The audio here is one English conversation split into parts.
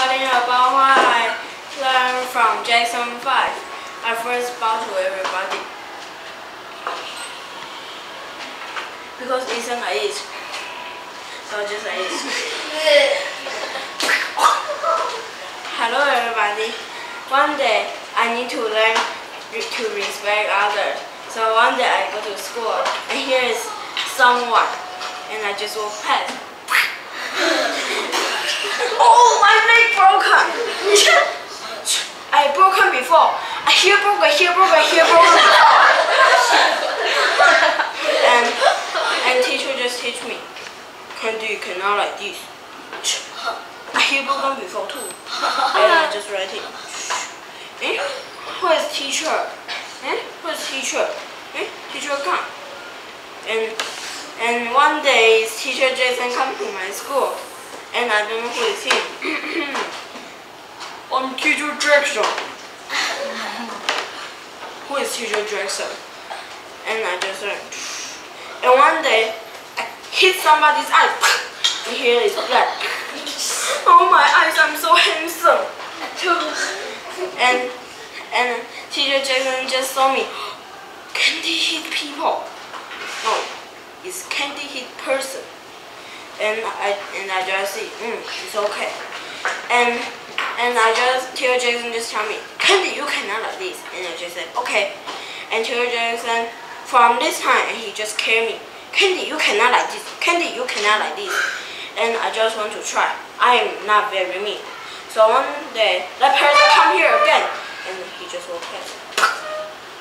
telling about what I learned from Jackson 5. I first bow to everybody. Because Ethan is. So just is. Hello everybody. One day I need to learn to respect others. So one day I go to school and here is someone and I just walk past. oh my leg broken! I broken before. I here broken, here broken, here broken and and teacher just teach me. Candy cannot like this. I here broken before too. And I just write it. Eh? Who is teacher? Eh? Who is teacher? Eh? Teacher come. And and one day teacher Jason come to my school and I don't know who is him. I'm teacher Jackson. Is teacher Jackson? And I just like and one day I hit somebody's eye and here is black. Oh my eyes, I'm so handsome. and and teacher Jackson just saw me. Candy hit people. No, it's candy hit person. And I and I just see, mm, it's okay. And and I just teacher Jackson just tell me, you cannot like this. And I just said, okay. And teacher Jason from this time and he just carry me. Candy, you cannot like this. Candy, you cannot like this. And I just want to try. I am not very mean. So one day, that person come here again and he just walked past.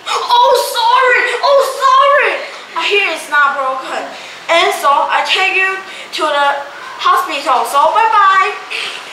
Oh, sorry! Oh, sorry! I hear it's not broken. And so I take you to the hospital. So bye bye